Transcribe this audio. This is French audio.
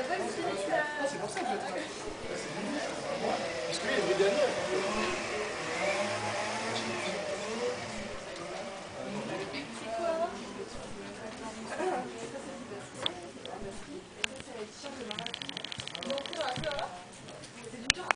c'est pour ça que je travaille. Parce que lui, il est dernier.